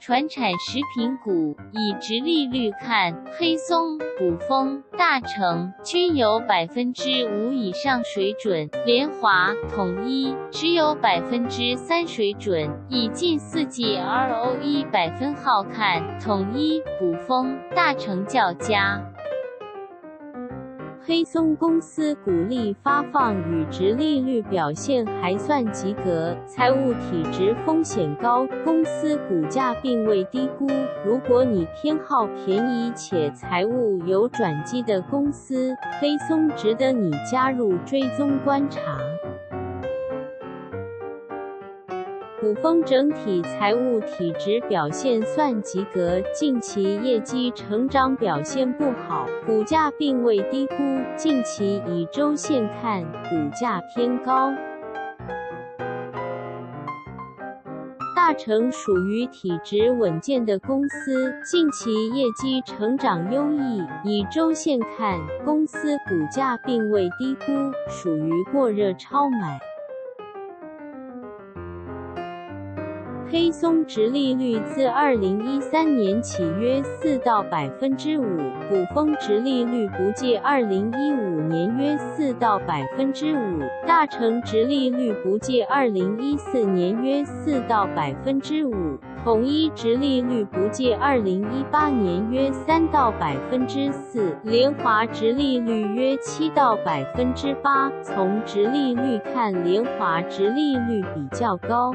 传产食品股，以直利率看，黑松、卜蜂、大成均有百分之五以上水准，联华、统一只有百分之三水准。以近四季 ROE 百分号看，统一、卜蜂、大成较佳。黑松公司股利发放与值利率表现还算及格，财务体质风险高，公司股价并未低估。如果你偏好便宜且财务有转机的公司，黑松值得你加入追踪观察。古风整体财务体质表现算及格，近期业绩成长表现不好，股价并未低估。近期以周线看，股价偏高。大成属于体质稳健的公司，近期业绩成长优异，以周线看，公司股价并未低估，属于过热超买。黑松直利率自二零一三年起约四到百分之五，卜蜂直利率不借二零一五年约四到百分之五，大成直利率不借二零一四年约四到百分之五，统一直利率不借二零一八年约三到百分之四，联华直利率约七到百分之八。从直利率看，联华直利率比较高。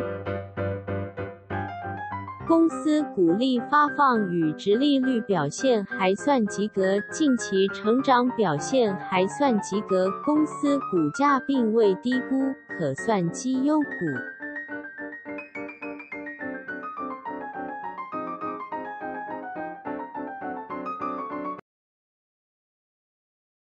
公司股利发放与值利率表现还算及格，近期成长表现还算及格，公司股价并未低估，可算绩优股。